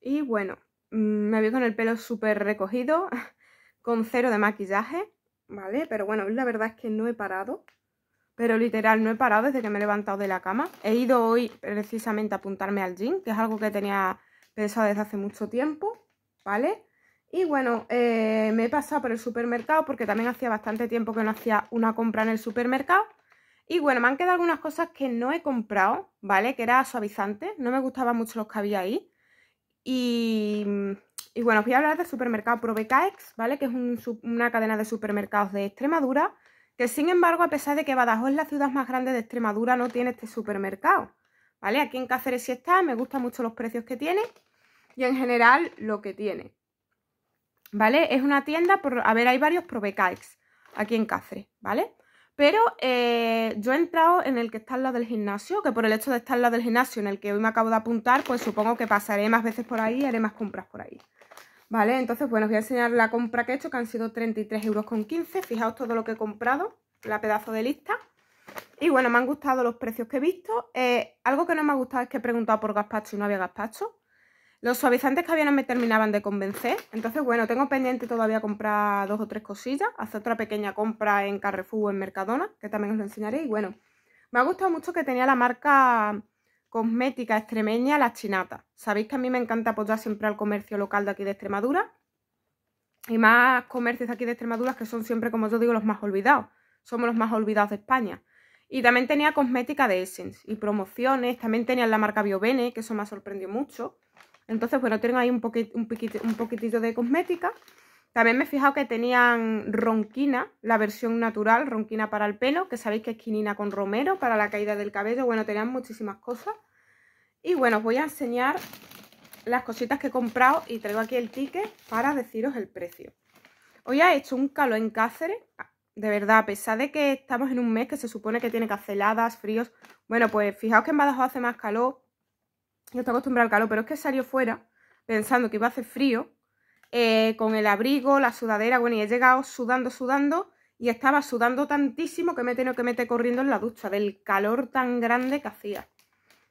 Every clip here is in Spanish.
Y bueno, mm, me vi con el pelo súper recogido, con cero de maquillaje, ¿vale? Pero bueno, la verdad es que no he parado. Pero literal, no he parado desde que me he levantado de la cama. He ido hoy precisamente a apuntarme al gym, que es algo que tenía pensado desde hace mucho tiempo, ¿vale? Y bueno, eh, me he pasado por el supermercado porque también hacía bastante tiempo que no hacía una compra en el supermercado. Y bueno, me han quedado algunas cosas que no he comprado, ¿vale? Que era suavizante, no me gustaban mucho los que había ahí. Y, bueno, os voy a hablar del supermercado Probecaex, ¿vale? Que es una cadena de supermercados de Extremadura que sin embargo, a pesar de que Badajoz es la ciudad más grande de Extremadura, no tiene este supermercado, ¿vale? Aquí en Cáceres sí está, me gustan mucho los precios que tiene y en general lo que tiene, ¿vale? Es una tienda, por, a ver, hay varios Probecaix aquí en Cáceres, ¿vale? Pero eh, yo he entrado en el que está al lado del gimnasio, que por el hecho de estar al lado del gimnasio en el que hoy me acabo de apuntar, pues supongo que pasaré más veces por ahí y haré más compras por ahí. ¿Vale? Entonces, bueno, os voy a enseñar la compra que he hecho, que han sido 33,15 euros. Fijaos todo lo que he comprado, la pedazo de lista. Y bueno, me han gustado los precios que he visto. Eh, algo que no me ha gustado es que he preguntado por gazpacho y no había gazpacho. Los suavizantes que había no me terminaban de convencer. Entonces, bueno, tengo pendiente todavía comprar dos o tres cosillas. Hacer otra pequeña compra en Carrefour en Mercadona, que también os lo enseñaré. Y bueno, me ha gustado mucho que tenía la marca cosmética extremeña La Chinata. Sabéis que a mí me encanta apoyar siempre al comercio local de aquí de Extremadura. Y más comercios de aquí de Extremadura que son siempre, como yo digo, los más olvidados. Somos los más olvidados de España. Y también tenía cosmética de Essence y promociones. También tenía la marca Biobene, que eso me ha sorprendido mucho. Entonces, bueno, tengo ahí un, poquito, un, un poquitito de cosmética. También me he fijado que tenían ronquina, la versión natural, ronquina para el pelo, que sabéis que es quinina con romero para la caída del cabello. Bueno, tenían muchísimas cosas. Y bueno, os voy a enseñar las cositas que he comprado y traigo aquí el ticket para deciros el precio. Hoy ha hecho un calor en Cáceres, de verdad, a pesar de que estamos en un mes que se supone que tiene caceladas, fríos. Bueno, pues fijaos que en Badajoz hace más calor. Yo estoy acostumbrado al calor, pero es que salió fuera pensando que iba a hacer frío eh, con el abrigo, la sudadera, bueno, y he llegado sudando, sudando, y estaba sudando tantísimo que me he tenido que meter corriendo en la ducha, del calor tan grande que hacía.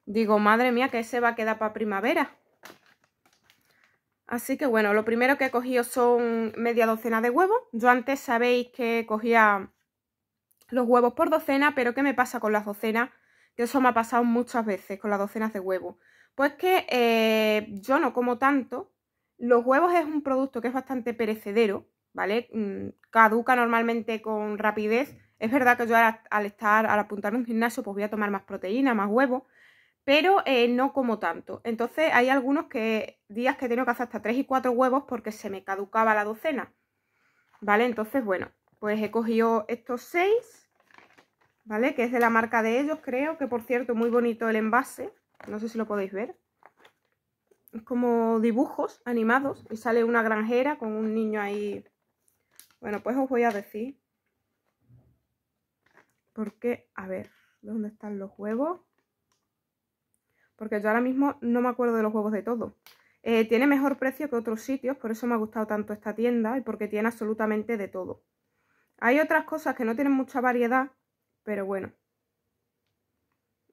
Digo, madre mía, que ese va a quedar para primavera. Así que bueno, lo primero que he cogido son media docena de huevos. Yo antes sabéis que cogía los huevos por docena, pero ¿qué me pasa con las docenas? Que eso me ha pasado muchas veces con las docenas de huevos. Pues que eh, yo no como tanto los huevos es un producto que es bastante perecedero, ¿vale? Mm, caduca normalmente con rapidez. Es verdad que yo al, estar, al apuntar un gimnasio, pues voy a tomar más proteína, más huevos, pero eh, no como tanto. Entonces hay algunos que días que he tenido que hacer hasta 3 y 4 huevos porque se me caducaba la docena. ¿Vale? Entonces, bueno, pues he cogido estos 6, ¿vale? Que es de la marca de ellos, creo, que por cierto, muy bonito el envase. No sé si lo podéis ver como dibujos animados y sale una granjera con un niño ahí. Bueno, pues os voy a decir. Porque, a ver, ¿dónde están los huevos? Porque yo ahora mismo no me acuerdo de los huevos de todo. Eh, tiene mejor precio que otros sitios, por eso me ha gustado tanto esta tienda y porque tiene absolutamente de todo. Hay otras cosas que no tienen mucha variedad, pero bueno.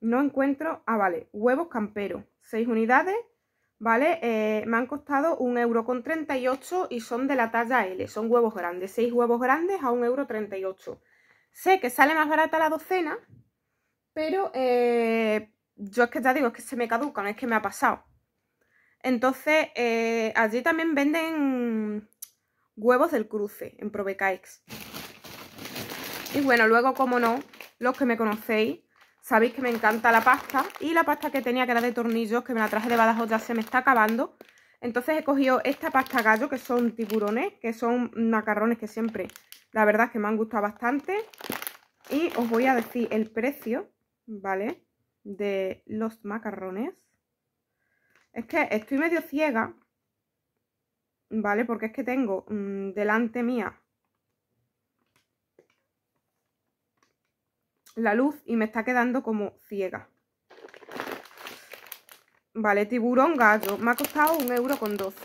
No encuentro... Ah, vale, huevos camperos. 6 unidades, ¿vale? Eh, me han costado 1,38€ y son de la talla L, son huevos grandes, 6 huevos grandes a 1,38€. Sé que sale más barata la docena, pero eh, yo es que ya digo, es que se me caducan, es que me ha pasado. Entonces, eh, allí también venden huevos del cruce en Probecaix. Y bueno, luego, como no, los que me conocéis, Sabéis que me encanta la pasta y la pasta que tenía que era de tornillos, que me la traje de Badajoz ya se me está acabando. Entonces he cogido esta pasta gallo, que son tiburones, que son macarrones que siempre, la verdad es que me han gustado bastante. Y os voy a decir el precio, ¿vale? De los macarrones. Es que estoy medio ciega, ¿vale? Porque es que tengo mm, delante mía la luz y me está quedando como ciega. Vale, tiburón gallo. Me ha costado un euro con 12.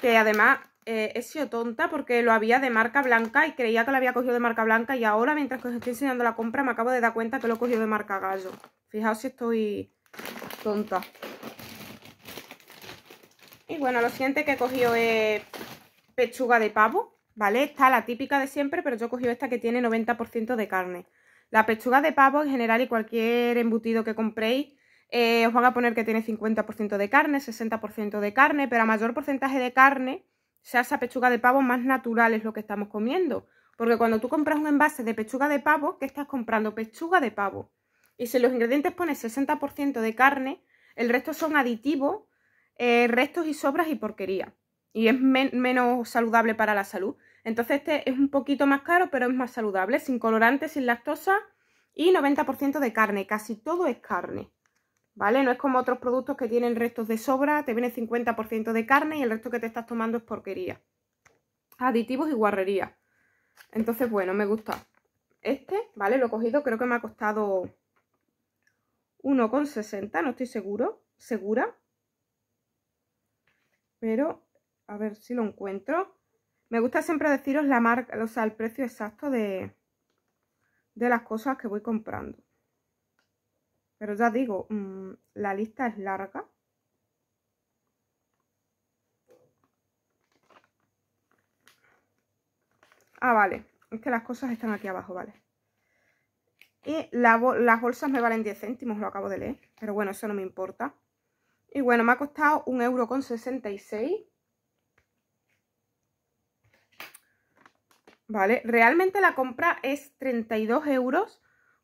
Que además eh, he sido tonta porque lo había de marca blanca y creía que lo había cogido de marca blanca y ahora mientras que os estoy enseñando la compra me acabo de dar cuenta que lo he cogido de marca gallo. Fijaos si estoy tonta. Y bueno, lo siguiente que he cogido es pechuga de pavo, ¿vale? Está la típica de siempre, pero yo he cogido esta que tiene 90% de carne. La pechuga de pavo en general y cualquier embutido que compréis eh, os van a poner que tiene 50% de carne, 60% de carne, pero a mayor porcentaje de carne, sea esa pechuga de pavo más natural es lo que estamos comiendo. Porque cuando tú compras un envase de pechuga de pavo, ¿qué estás comprando? Pechuga de pavo. Y si los ingredientes pones 60% de carne, el resto son aditivos, eh, restos y sobras y porquería. Y es menos saludable para la salud. Entonces este es un poquito más caro, pero es más saludable, sin colorante, sin lactosa y 90% de carne. Casi todo es carne. ¿Vale? No es como otros productos que tienen restos de sobra, te viene 50% de carne y el resto que te estás tomando es porquería. Aditivos y guarrería. Entonces, bueno, me gusta. Este, ¿vale? Lo he cogido, creo que me ha costado 1,60, no estoy seguro, segura. Pero, a ver si lo encuentro. Me gusta siempre deciros la marca, o sea, el precio exacto de, de las cosas que voy comprando. Pero ya digo, mm, la lista es larga. Ah, vale. Es que las cosas están aquí abajo, vale. Y las bolsas me valen 10 céntimos, lo acabo de leer. Pero bueno, eso no me importa. Y bueno, me ha costado un euro con 66. Vale, realmente la compra es 32 euros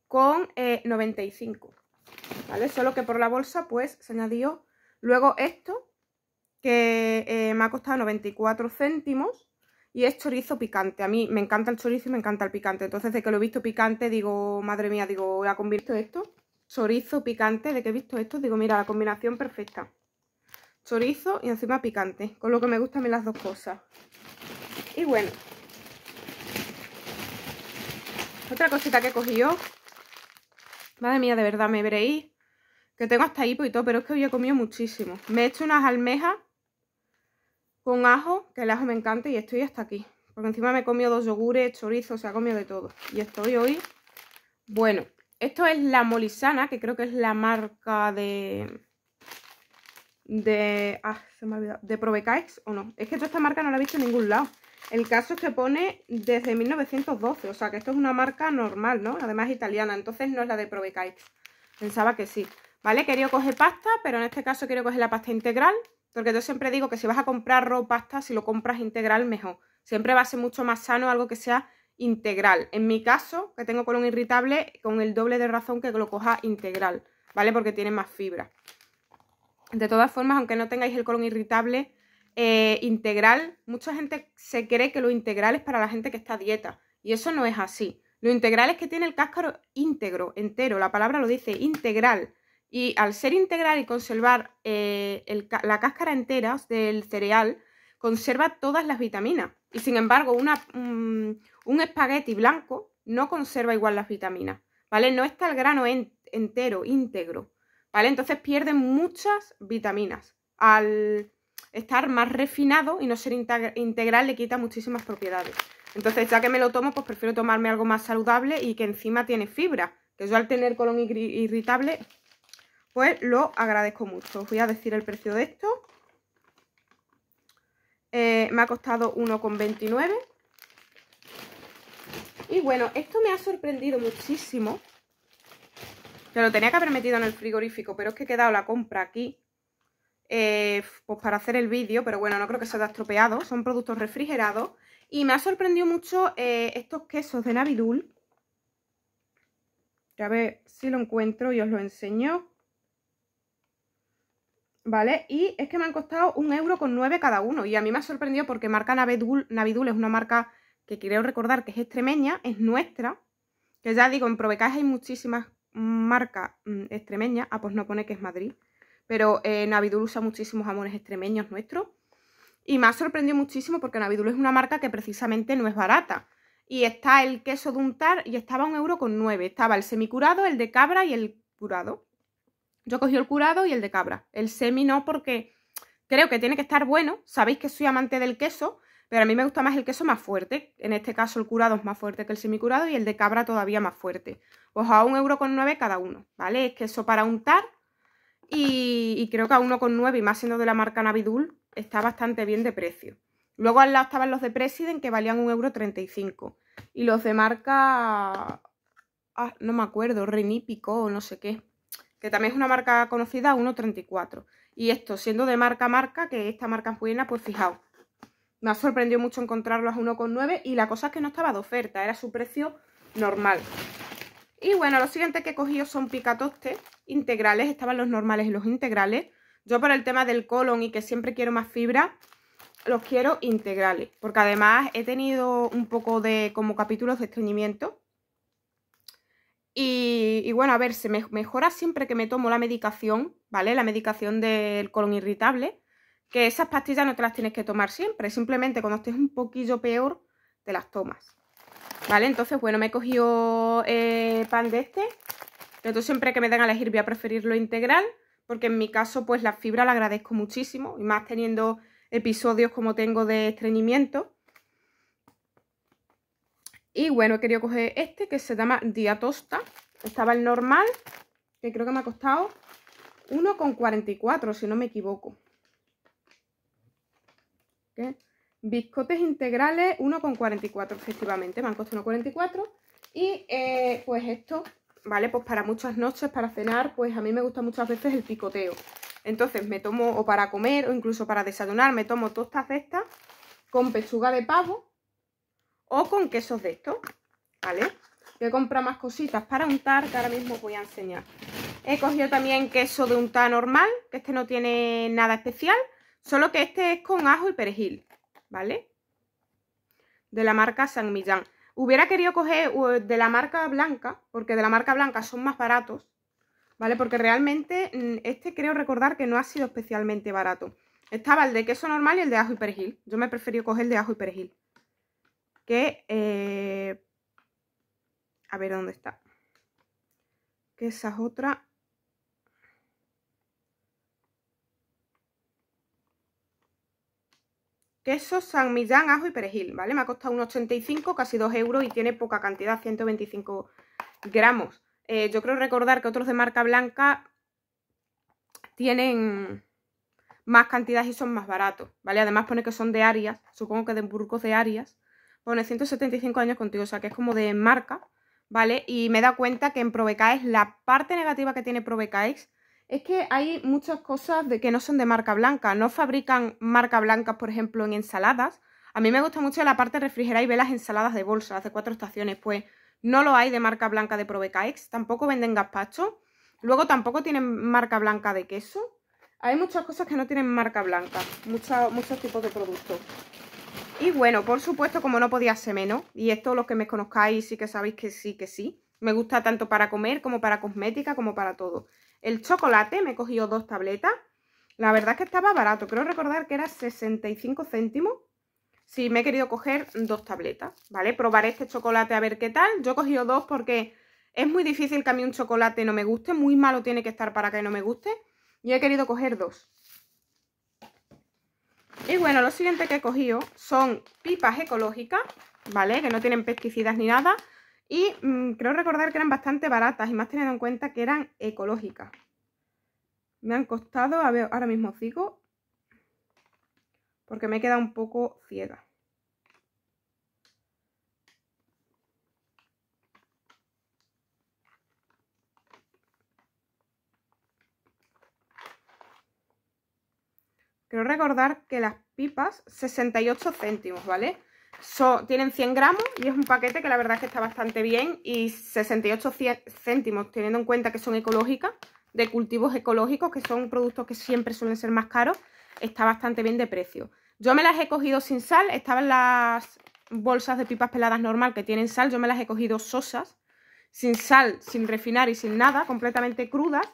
con 95. Eh, ¿Vale? Solo que por la bolsa pues se añadió luego esto que eh, me ha costado 94 céntimos y es chorizo picante. A mí me encanta el chorizo y me encanta el picante. Entonces, de que lo he visto picante, digo, madre mía, digo, ¿la convierto esto? Chorizo picante, de que he visto esto, digo, mira, la combinación perfecta. Chorizo y encima picante, con lo que me gustan a mí las dos cosas. Y bueno. Otra cosita que he cogido. Madre mía, de verdad, me veréis que tengo hasta hipo y todo, pero es que hoy he comido muchísimo. Me he hecho unas almejas con ajo, que el ajo me encanta y estoy hasta aquí. Porque encima me he comido dos yogures, chorizo, se ha comido de todo. Y estoy hoy... Bueno, esto es la Molisana, que creo que es la marca de... De... Ah, se me ha olvidado. ¿De Provecaix o no? Es que esta marca no la he visto en ningún lado. El caso es que pone desde 1912, o sea que esto es una marca normal, ¿no? Además italiana, entonces no es la de Provecaix. Pensaba que sí. ¿Vale? Quería coger pasta, pero en este caso quiero coger la pasta integral, porque yo siempre digo que si vas a comprar ropa pasta, si lo compras integral, mejor. Siempre va a ser mucho más sano algo que sea integral. En mi caso, que tengo colon irritable, con el doble de razón que lo coja integral, ¿vale? Porque tiene más fibra. De todas formas, aunque no tengáis el colon irritable eh, integral, mucha gente se cree que lo integral es para la gente que está a dieta. Y eso no es así. Lo integral es que tiene el cáscaro íntegro, entero. La palabra lo dice, integral. Y al ser integral y conservar eh, la cáscara entera del cereal, conserva todas las vitaminas. Y sin embargo, un espagueti blanco no conserva igual las vitaminas, ¿vale? No está el grano entero, íntegro, ¿vale? Entonces pierde muchas vitaminas. Al estar más refinado y no ser integral le quita muchísimas propiedades. Entonces, ya que me lo tomo, pues prefiero tomarme algo más saludable y que encima tiene fibra. Que yo al tener colon irritable pues lo agradezco mucho. Os voy a decir el precio de esto. Eh, me ha costado 1,29. Y bueno, esto me ha sorprendido muchísimo. Que lo tenía que haber metido en el frigorífico, pero es que he quedado la compra aquí. Eh, pues para hacer el vídeo, pero bueno, no creo que se haya estropeado. Son productos refrigerados. Y me ha sorprendido mucho eh, estos quesos de Navidul. A ver si lo encuentro y os lo enseño. ¿vale? Y es que me han costado un euro con nueve cada uno. Y a mí me ha sorprendido porque marca Navidul, Navidul es una marca que quiero recordar que es extremeña, es nuestra. Que ya digo, en Provecas hay muchísimas marcas mm, extremeñas. Ah, pues no pone que es Madrid. Pero eh, Navidul usa muchísimos jamones extremeños nuestros. Y me ha sorprendido muchísimo porque Navidul es una marca que precisamente no es barata. Y está el queso de untar y estaba un euro con nueve. Estaba el semicurado, el de cabra y el curado. Yo cogí el curado y el de cabra. El semi no porque creo que tiene que estar bueno. Sabéis que soy amante del queso, pero a mí me gusta más el queso más fuerte. En este caso el curado es más fuerte que el semicurado y el de cabra todavía más fuerte. Pues a un euro con nueve cada uno, ¿vale? Es queso para untar y, creo que a uno con nueve y más siendo de la marca Navidul, está bastante bien de precio. Luego al lado estaban los de President que valían 1,35€. Y los de marca... Ah, no me acuerdo, Renípico o no sé qué. Que también es una marca conocida, 1,34. Y esto, siendo de marca a marca, que esta marca es buena, pues fijaos. Me ha sorprendido mucho encontrarlos a 1,9 y la cosa es que no estaba de oferta, era su precio normal. Y bueno, lo siguiente que he cogido son picatostes integrales, estaban los normales y los integrales. Yo por el tema del colon y que siempre quiero más fibra, los quiero integrales. Porque además he tenido un poco de como capítulos de estreñimiento. Y, bueno, a ver, se me mejora siempre que me tomo la medicación, ¿vale? La medicación del colon irritable. Que esas pastillas no te las tienes que tomar siempre. Simplemente cuando estés un poquillo peor, te las tomas. ¿Vale? Entonces, bueno, me he cogido eh, pan de este. Entonces, siempre que me den a elegir voy a preferirlo integral. Porque en mi caso, pues la fibra la agradezco muchísimo. Y más teniendo episodios como tengo de estreñimiento. Y bueno, he querido coger este que se llama Diatosta. Estaba el normal, que creo que me ha costado 1,44 si no me equivoco. ¿Qué? Biscotes integrales 1,44 efectivamente, me han costado 1,44. Y eh, pues esto, ¿vale? Pues para muchas noches, para cenar, pues a mí me gusta muchas veces el picoteo. Entonces me tomo, o para comer, o incluso para desayunar, me tomo tostas de estas con pechuga de pavo o con quesos de estos, ¿vale? Voy a comprar más cositas para untar que ahora mismo voy a enseñar. He cogido también queso de untar normal, que este no tiene nada especial, solo que este es con ajo y perejil. ¿Vale? De la marca San Millán. Hubiera querido coger de la marca blanca, porque de la marca blanca son más baratos, ¿vale? Porque realmente mm, este creo recordar que no ha sido especialmente barato. Estaba el de queso normal y el de ajo y perejil. Yo me prefiero coger el de ajo y perejil. Que, eh, a ver dónde está. Que esa es otra. Queso San Millán, ajo y perejil, ¿vale? Me ha costado 1,85, casi 2 euros y tiene poca cantidad, 125 gramos. Eh, yo creo recordar que otros de marca blanca tienen más cantidad y son más baratos, ¿vale? Además pone que son de Arias, supongo que de burgos de Arias. Pone 175 años contigo, o sea que es como de marca, ¿vale? Y me he dado cuenta que en Probecaes, la parte negativa que tiene Probecaes es que hay muchas cosas de que no son de marca blanca. No fabrican marca blanca, por ejemplo, en ensaladas. A mí me gusta mucho la parte refrigerada y ver las ensaladas de bolsa, de cuatro estaciones. Pues no lo hay de marca blanca de Probecaex. Tampoco venden gazpacho. Luego tampoco tienen marca blanca de queso. Hay muchas cosas que no tienen marca blanca. Muchos, muchos tipos de productos. Y bueno, por supuesto, como no podía ser menos, y esto los que me conozcáis sí que sabéis que sí, que sí. Me gusta tanto para comer como para cosmética, como para todo. El chocolate, me he cogido dos tabletas. La verdad es que estaba barato. Creo recordar que era 65 céntimos. Sí, me he querido coger dos tabletas, ¿vale? Probaré este chocolate a ver qué tal. Yo he cogido dos porque es muy difícil que a mí un chocolate no me guste. Muy malo tiene que estar para que no me guste. Y he querido coger dos. Y bueno, lo siguiente que he cogido son pipas ecológicas, ¿vale? Que no tienen pesticidas ni nada. Y mm, creo recordar que eran bastante baratas y más teniendo en cuenta que eran ecológicas. Me han costado, a ver, ahora mismo sigo, porque me he quedado un poco ciega. Creo recordar que las pipas, 68 céntimos, ¿vale? Tienen 100 gramos y es un paquete que la verdad es que está bastante bien y 68 céntimos teniendo en cuenta que son ecológicas, de cultivos ecológicos, que son productos que siempre suelen ser más caros, está bastante bien de precio. Yo me las he cogido sin sal, estaban las bolsas de pipas peladas normal que tienen sal, yo me las he cogido sosas, sin sal, sin refinar y sin nada, completamente crudas,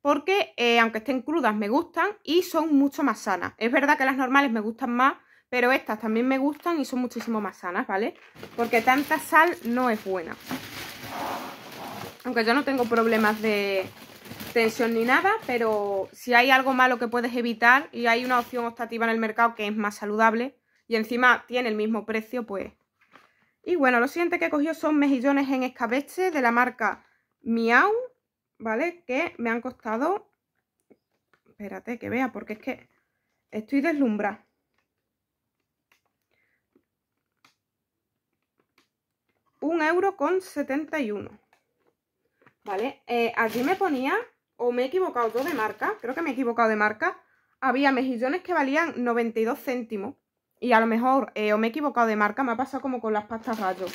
porque eh, aunque estén crudas me gustan y son mucho más sanas. Es verdad que las normales me gustan más, pero estas también me gustan y son muchísimo más sanas, ¿vale? Porque tanta sal no es buena. Aunque yo no tengo problemas de tensión ni nada, pero si hay algo malo que puedes evitar y hay una opción optativa en el mercado que es más saludable y encima tiene el mismo precio, pues... Y bueno, lo siguiente que he cogido son mejillones en escabeche de la marca Miau, ¿vale? Que me han costado... Espérate que vea, porque es que Estoy deslumbrada. Un euro con 71. ¿Vale? Eh, aquí me ponía, o me he equivocado yo de marca, creo que me he equivocado de marca. Había mejillones que valían 92 céntimos. Y a lo mejor, eh, o me he equivocado de marca, me ha pasado como con las pastas gallo.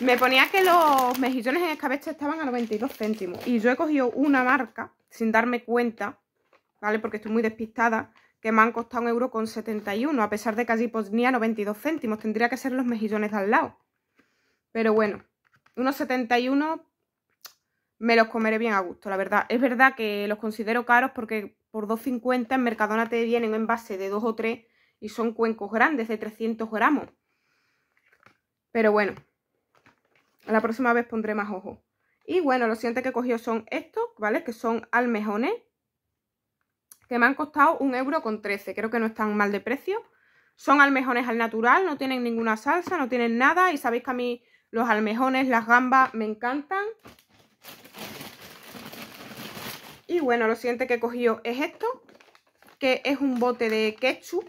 Me ponía que los mejillones en escabeche estaban a 92 céntimos. Y yo he cogido una marca, sin darme cuenta, ¿vale? Porque estoy muy despistada, que me han costado un euro con 71, a pesar de que allí ponía 92 céntimos. Tendría que ser los mejillones de al lado. Pero bueno, unos 71 me los comeré bien a gusto, la verdad. Es verdad que los considero caros porque por 2,50 en Mercadona te vienen en base de 2 o 3 y son cuencos grandes de 300 gramos. Pero bueno, la próxima vez pondré más ojo. Y bueno, los siguientes que he cogido son estos, ¿vale? Que son almejones. Que me han costado un euro con 13. Creo que no están mal de precio. Son almejones al natural, no tienen ninguna salsa, no tienen nada. Y sabéis que a mí los almejones, las gambas me encantan. Y bueno, lo siguiente que he cogido es esto. Que es un bote de ketchup.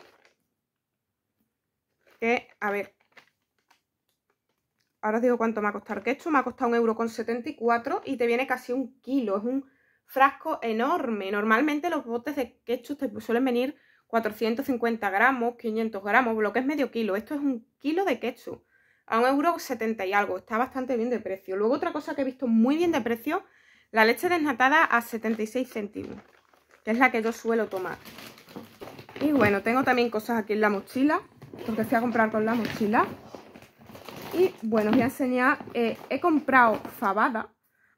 Que, a ver, Ahora os digo cuánto me ha costado el ketchup. Me ha costado un euro con 74 y te viene casi un kilo. Es un frasco enorme. Normalmente los botes de ketchup te suelen venir 450 gramos, 500 gramos, lo que es medio kilo. Esto es un kilo de ketchup a un euro 70 y algo. Está bastante bien de precio. Luego otra cosa que he visto muy bien de precio, la leche desnatada a 76 céntimos, que es la que yo suelo tomar. Y bueno, tengo también cosas aquí en la mochila, porque fui a comprar con la mochila. Y bueno, os voy a enseñar, eh, he comprado fabada,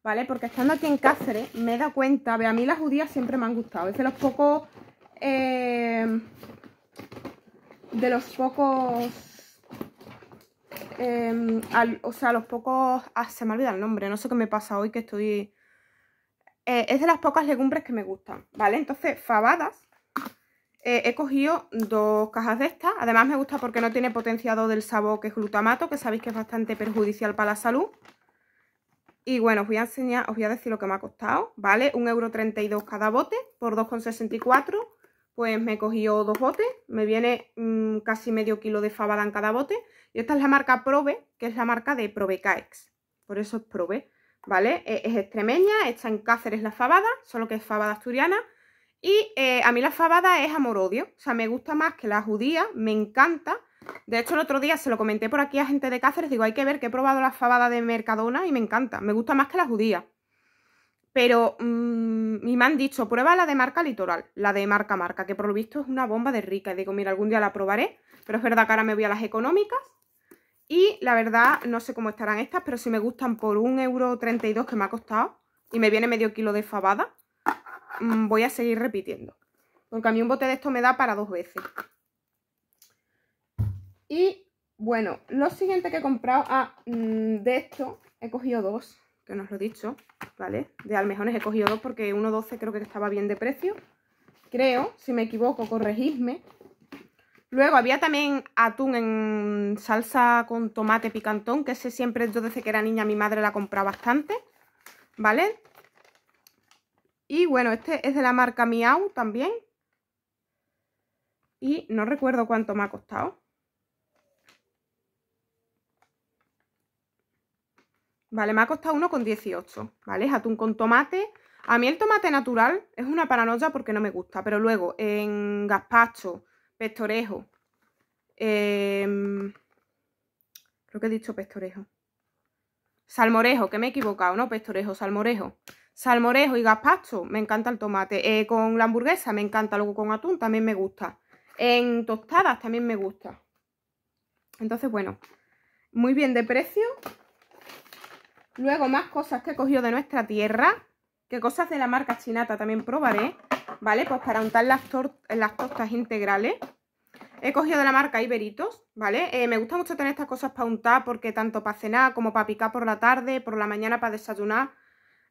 ¿vale? Porque estando aquí en Cáceres me he dado cuenta, a mí las judías siempre me han gustado. Es de los pocos, eh, de los pocos, eh, o sea, los pocos, ah, se me olvida el nombre, no sé qué me pasa hoy que estoy... es de las pocas legumbres que me gustan, ¿vale? Entonces, fabadas eh, he cogido dos cajas de estas. Además me gusta porque no tiene potenciado del sabor que es glutamato, que sabéis que es bastante perjudicial para la salud. Y bueno, os voy a enseñar, os voy a decir lo que me ha costado, ¿vale? 1,32€ cada bote por 2,64€. Pues me he cogido dos botes, me viene mm, casi medio kilo de fabada en cada bote. Y esta es la marca Probe, que es la marca de Probecaex. Por eso es Probe, ¿vale? E, es extremeña, está en Cáceres la fabada, solo que es fabada asturiana. Y eh, a mí la fabada es amor-odio. O sea, me gusta más que la judía, me encanta. De hecho, el otro día se lo comenté por aquí a gente de Cáceres. Digo, hay que ver que he probado la fabada de Mercadona y me encanta. Me gusta más que la judía. Pero mmm, y me han dicho, prueba la de marca litoral, la de marca marca, que por lo visto es una bomba de rica. Y digo, mira, algún día la probaré. Pero es verdad que ahora me voy a las económicas. Y la verdad, no sé cómo estarán estas, pero si me gustan por 1,32€ que me ha costado. Y me viene medio kilo de fabada. Mm, voy a seguir repitiendo. Porque a mí un bote de esto me da para dos veces. Y bueno, lo siguiente que he comprado, ah, mm, de esto he cogido dos, que no os lo he dicho, ¿vale? De almejones he cogido dos porque 1,12 creo que estaba bien de precio. Creo, si me equivoco, corregidme. Luego había también atún en salsa con tomate picantón, que ese siempre, yo desde que era niña, mi madre la compraba bastante, ¿vale? Y bueno, este es de la marca Miau también. Y no recuerdo cuánto me ha costado. Vale, me ha costado uno con 18, ¿vale? Es atún con tomate. A mí el tomate natural es una paranoia porque no me gusta, pero luego en gazpacho, pestorejo, em, creo que he dicho pestorejo, salmorejo, que me he equivocado, ¿no? Pestorejo, salmorejo. Salmorejo y gazpacho, me encanta el tomate. Eh, con la hamburguesa me encanta, luego con atún también me gusta. En tostadas también me gusta. Entonces, bueno, muy bien de precio. Luego más cosas que he cogido de nuestra tierra. Que cosas de la marca Chinata también probaré. ¿Vale? Pues para untar las, las integrales. He cogido de la marca Iberitos, ¿vale? Eh, me gusta mucho tener estas cosas para untar porque tanto para cenar como para picar por la tarde, por la mañana para desayunar,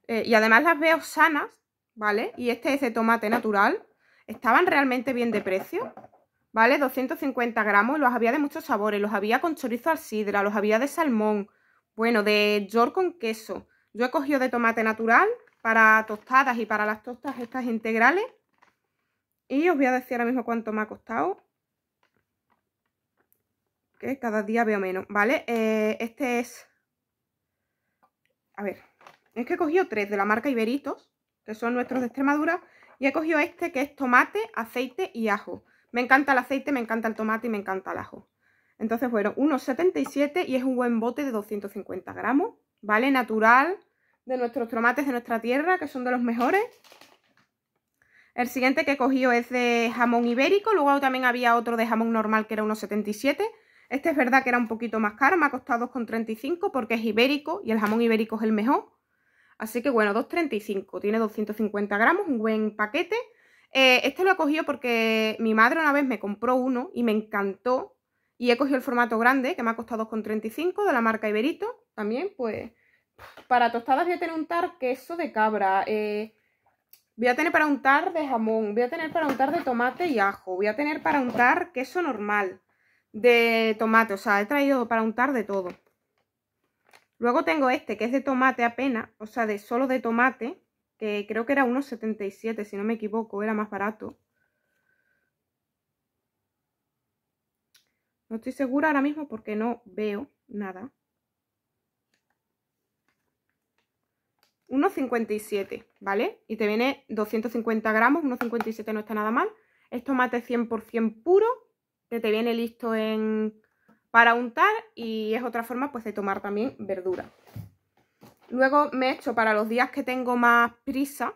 eh, y además las veo sanas, ¿vale? Y este es de tomate natural. Estaban realmente bien de precio, ¿vale? 250 gramos. Los había de muchos sabores. Los había con chorizo al sidra, los había de salmón. Bueno, de york con queso. Yo he cogido de tomate natural para tostadas y para las tostas estas integrales. Y os voy a decir ahora mismo cuánto me ha costado. Que cada día veo menos, ¿vale? Eh, este es... A ver, es que he cogido tres de la marca Iberitos, que son nuestros de Extremadura. Y he cogido este que es tomate, aceite y ajo. Me encanta el aceite, me encanta el tomate y me encanta el ajo. Entonces, bueno, 1,77 y es un buen bote de 250 gramos, ¿vale? Natural, de nuestros tomates de nuestra tierra, que son de los mejores. El siguiente que he cogido es de jamón ibérico, luego también había otro de jamón normal que era 1,77. Este es verdad que era un poquito más caro, me ha costado 2,35 porque es ibérico y el jamón ibérico es el mejor. Así que bueno, 2,35, tiene 250 gramos, un buen paquete. Eh, este lo he cogido porque mi madre una vez me compró uno y me encantó. Y he cogido el formato grande, que me ha costado 2,35 de la marca Iberito. También, pues, para tostadas voy a tener untar queso de cabra. Eh, voy a tener para untar de jamón. Voy a tener para untar de tomate y ajo. Voy a tener para untar queso normal de tomate. O sea, he traído para untar de todo. Luego tengo este, que es de tomate apenas. O sea, de solo de tomate. Que creo que era 1,77, si no me equivoco. Era más barato. No estoy segura ahora mismo porque no veo nada. 1,57, ¿vale? Y te viene 250 gramos, 1,57 no está nada mal. Es tomate 100% puro, que te viene listo en... para untar y es otra forma pues de tomar también verdura. Luego me he hecho para los días que tengo más prisa,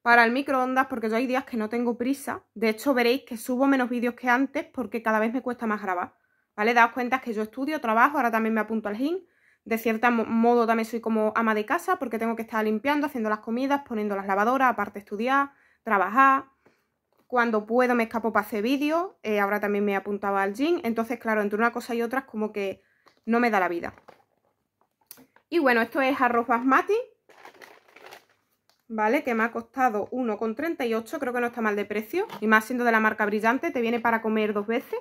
para el microondas, porque yo hay días que no tengo prisa. De hecho veréis que subo menos vídeos que antes porque cada vez me cuesta más grabar. ¿Vale? Daos cuenta que yo estudio, trabajo, ahora también me apunto al gym. De cierto modo también soy como ama de casa porque tengo que estar limpiando, haciendo las comidas, poniendo las lavadoras, aparte estudiar, trabajar. Cuando puedo me escapo para hacer vídeos, eh, ahora también me apuntaba al gym. Entonces, claro, entre una cosa y otra es como que no me da la vida. Y bueno, esto es arroz basmati, ¿vale? Que me ha costado 1,38, creo que no está mal de precio. Y más siendo de la marca brillante, te viene para comer dos veces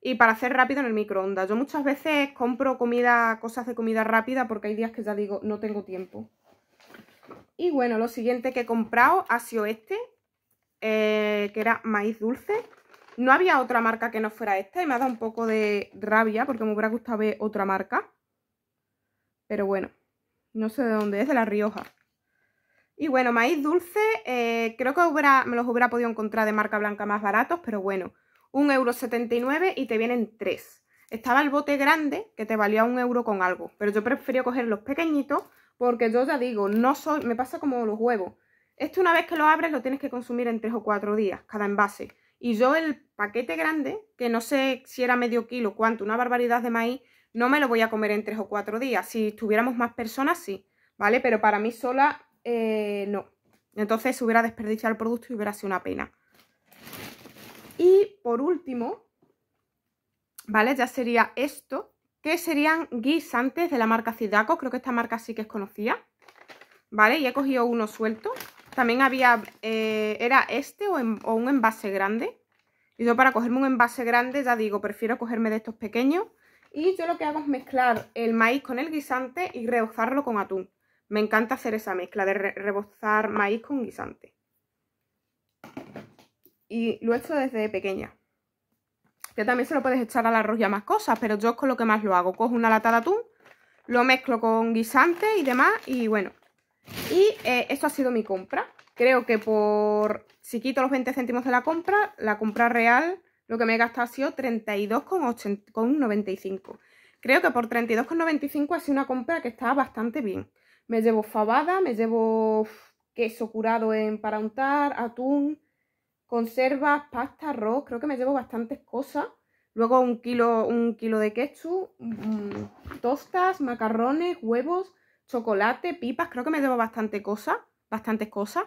y para hacer rápido en el microondas. Yo muchas veces compro comida, cosas de comida rápida porque hay días que ya digo, no tengo tiempo. Y bueno, lo siguiente que he comprado ha sido este, eh, que era maíz dulce. No había otra marca que no fuera esta y me ha dado un poco de rabia porque me hubiera gustado ver otra marca. Pero bueno, no sé de dónde es, de La Rioja. Y bueno, maíz dulce, eh, creo que me los hubiera podido encontrar de marca blanca más baratos, pero bueno, 1,79€ y te vienen 3. Estaba el bote grande que te valía un euro con algo, pero yo prefiero coger los pequeñitos porque yo ya digo, no soy, me pasa como los huevos. Esto una vez que lo abres lo tienes que consumir en 3 o 4 días, cada envase. Y yo el paquete grande, que no sé si era medio kilo, cuánto, una barbaridad de maíz, no me lo voy a comer en 3 o 4 días. Si estuviéramos más personas, sí, ¿vale? Pero para mí sola, eh, no. Entonces hubiera desperdiciado el producto y hubiera sido una pena. Y por último, ¿vale? Ya sería esto, que serían guisantes de la marca Cidaco. Creo que esta marca sí que es conocida, ¿vale? Y he cogido uno suelto. También había, eh, era este o, o un envase grande. Y yo para cogerme un envase grande, ya digo, prefiero cogerme de estos pequeños. Y yo lo que hago es mezclar el maíz con el guisante y rebozarlo con atún. Me encanta hacer esa mezcla de rebozar maíz con guisante y lo he hecho desde pequeña. Que también se lo puedes echar al arroz y a más cosas, pero yo es con lo que más lo hago. Cojo una lata de atún, lo mezclo con guisante y demás y bueno. Y eh, esto ha sido mi compra. Creo que por, si quito los 20 céntimos de la compra, la compra real, lo que me he gastado ha sido 32,95. Creo que por 32,95 ha sido una compra que está bastante bien. Me llevo fabada, me llevo queso curado en para untar, atún, conservas, pasta, arroz, creo que me llevo bastantes cosas. Luego un kilo, un kilo de ketchup, mm, tostas, macarrones, huevos, chocolate, pipas, creo que me llevo bastante cosas, bastantes cosas.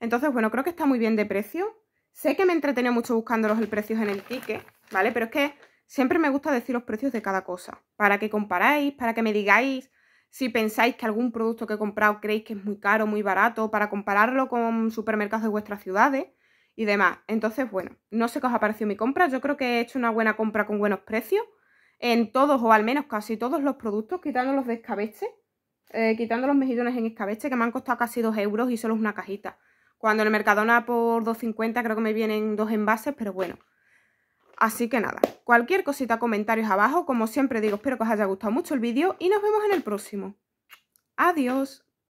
Entonces, bueno, creo que está muy bien de precio. Sé que me entretenido mucho buscándolos el precio en el ticket, ¿vale? Pero es que siempre me gusta decir los precios de cada cosa, para que comparáis, para que me digáis si pensáis que algún producto que he comprado creéis que es muy caro, muy barato, para compararlo con supermercados de vuestras ciudades y demás. Entonces, bueno, no sé qué os ha parecido mi compra. Yo creo que he hecho una buena compra con buenos precios en todos o al menos casi todos los productos, quitando los de escabeche, eh, quitando los mejillones en escabeche que me han costado casi 2 euros y solo es una cajita. Cuando en el Mercadona por 2.50 creo que me vienen dos envases, pero bueno. Así que nada, cualquier cosita, comentarios abajo. Como siempre digo, espero que os haya gustado mucho el vídeo y nos vemos en el próximo. Adiós.